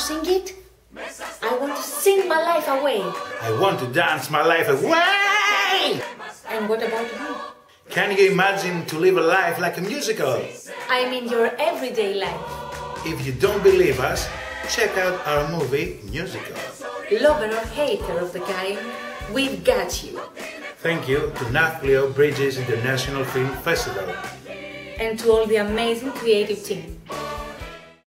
sing it? I want to sing my life away. I want to dance my life away! And what about you? Can you imagine to live a life like a musical? I mean your everyday life. If you don't believe us, check out our movie Musical. Lover or hater of the kind, we've got you. Thank you to Nafplio Bridges International Film Festival. And to all the amazing creative team.